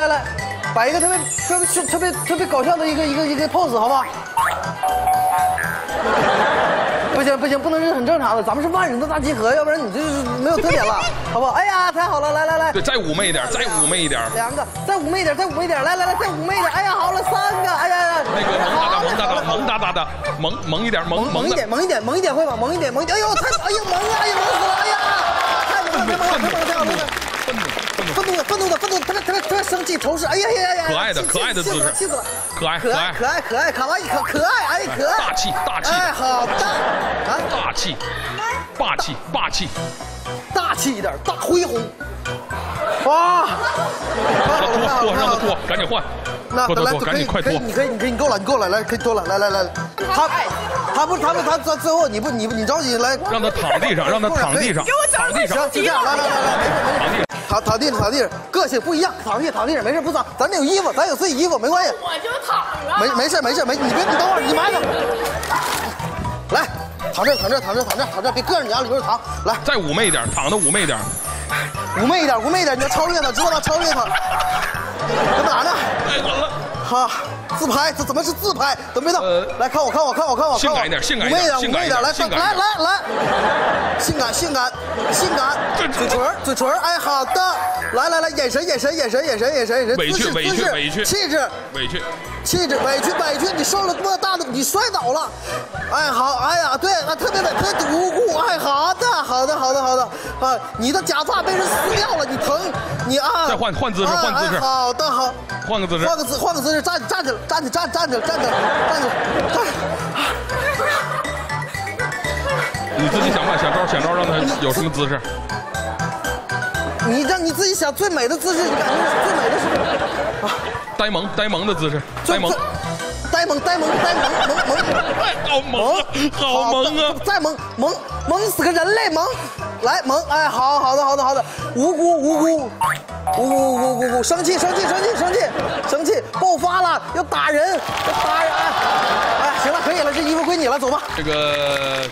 来来，摆一个特别特别特别特别搞笑的一个一个一个 pose，好不好？不行不行，不能是很正常的，咱们是万人的大集合，要不然你这是没有特点了，好不好？哎呀，太好了，来来来，对，再妩媚一点，再妩媚一点。两个，再妩媚一点，再妩媚一点，来来来，再妩媚一点，哎呀，好了，三个，哎呀呀，那个萌哒哒，萌哒哒，萌哒哒的，萌萌一点，萌萌一点，萌一点，萌一点会吗？萌一点，萌一点，哎呦，太，哎呦，萌啊，哎呀，萌死了，哎呀，太萌了，太萌了，太萌了，太怒的，愤怒的，愤怒，特别特别特别生气，仇视，哎呀呀呀呀！可爱的，可爱的姿势，气死了，可爱，可爱，可爱，可爱，卡哇伊，可可爱，哎，可爱，大气，大气，哎，好的，啊，大气，霸气，霸气，大气一点，大恢宏，哇，脱脱，让他脱，赶紧换，那脱脱，赶紧快脱，你可以，你可以，你够了，你够了，来，可以脱了，来来来，他，他不，他不，他最最后你不，你不，你着急来，让他躺地上，让他躺地上，躺地上，行，就这样，来来来来，没事没事。躺躺躺地上，躺地上，个性不一样，躺地躺地上，没事不脏，咱这有衣服，咱有自己衣服，没关系。我就躺着。没没事没事没，你别你等会儿，你埋汰。来，躺这躺这躺这躺这躺这，别硌着你啊，里边躺。来，再妩媚一点，躺的妩媚一点。妩媚一点，妩媚一点，你要超越他，知道吗？超越他。干嘛呢？哈，自拍，这怎么是自拍？怎么没到？来看我，看我，看我，看我，性感一点，性感一点，妩媚一点，来，来来来，性感，性感，性感，嘴唇，嘴唇，哎，好的，来来来，眼神，眼神，眼神，眼神，眼神，眼神，委屈，委屈，委屈，气质，委屈，气质，委屈，委屈，你受了多大的，你摔倒了，哎，好，哎呀，对，啊，特别委屈，无辜，哎，好的，好的，好的，好的，啊，你的假发被人撕掉了，你疼，你啊，再换换姿势，换姿势，好的，好，换个姿势，换个姿，换个姿势，站站起来，站起，站站起来，站起来，站起来，你自己想办想招想招，让他有什么姿势？你让你自己想最美的姿势，你感觉最美的是啊，呆萌呆萌的姿势，呆萌，呆萌呆萌呆萌萌萌，好萌，好萌啊！再萌萌萌死个人类萌，来萌，哎，好好的好的好的，无辜无辜无辜无辜无辜，生气生气生气生气生气爆发了，要打人要打人，哎，行了可以了，这衣服归你了，走吧。这个。